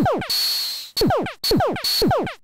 スコーツスコーツスポーツ